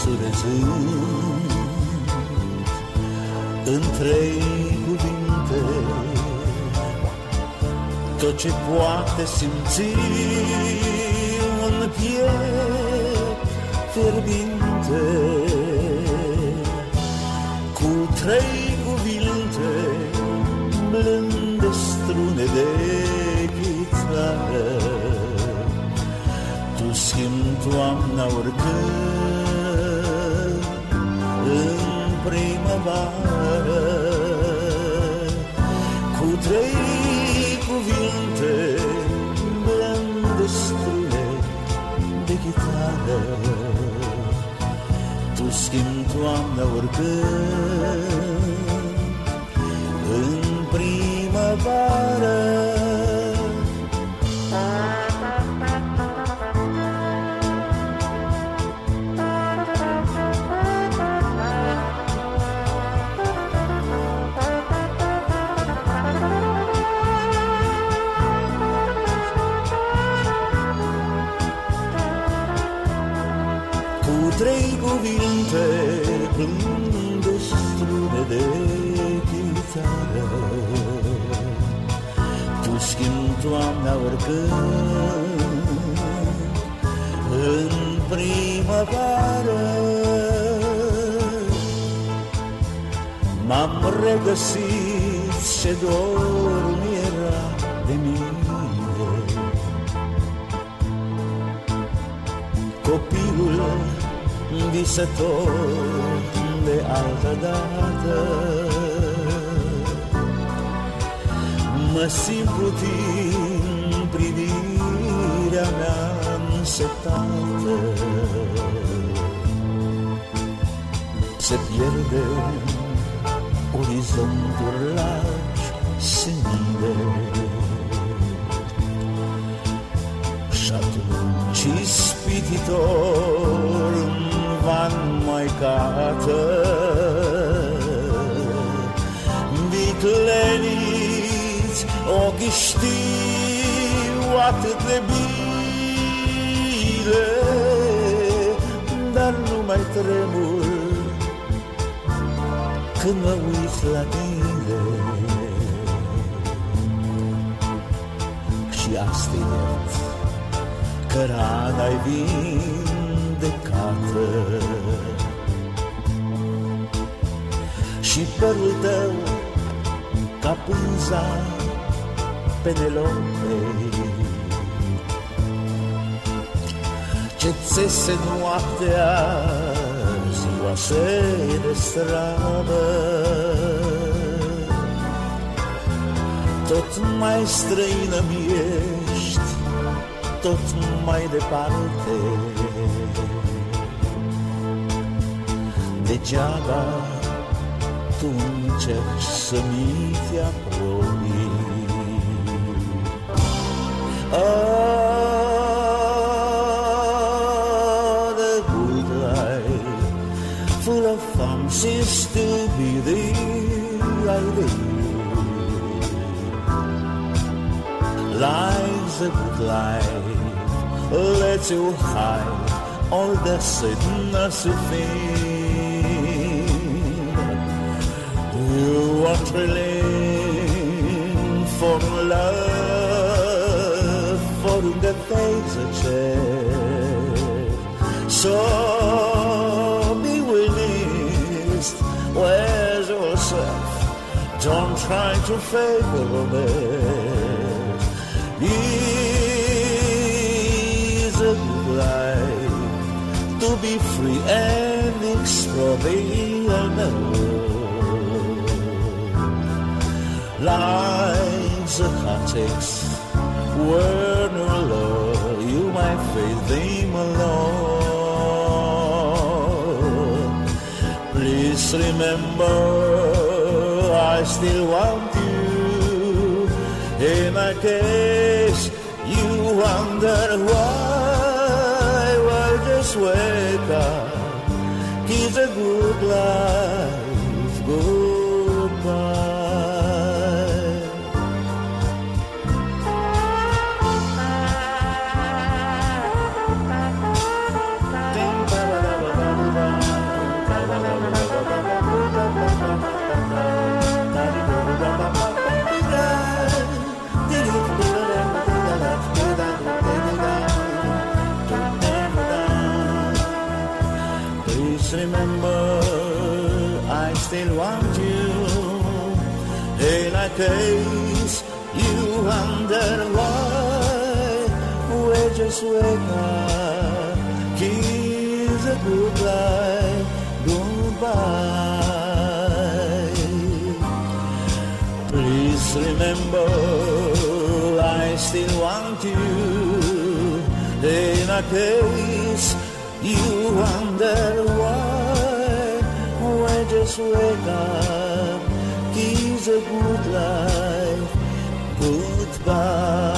surâzând În trei cuvinte Tot ce poate simți un piept fierbinte. Cu trei cuvinte blânde strune de chitară Tu schimbi toamna oricând în primăvară Cu trei cuvinte blânde strune de chitară. Tu schimbi toamna oricând. În primăvară Cu trei cuvinte blânde strune de chitară Tu schimbi toamna oricând În primăvară. M-am regăsit ce dor mi era de mine. Copilul visător de altă dată. Mă simt puțin privirea mea însetată Se pierde orizontul larg senile. Și atunci ispititor în van mai cată Vicleniți ochii știu atât de bine Dar nu mai tremur când mă uit la tine. Și astăzi că rana-i vindecată Și părul tău ca pânza Penelopei Ce țese noaptea ziua se destramă Tot mai străină mi ești tot mai departe. Degeaba tu încerci să mi te apropii good life Full of fun seems to be the idea Life's a good life Let you hide all the sadness you feel So be willing Where's yourself? Don't try to fake a romance is life to be free and explore the unknown. Life's a context where no love them alone. Please remember, I still want you. In my case, you wonder why. Well, just wake up. It's a good life. Goodbye. A case you wonder why we just wake up. Kiss a goodbye. Goodbye. Please remember I still want you. In a case you wonder why we just wake up a good life. Goodbye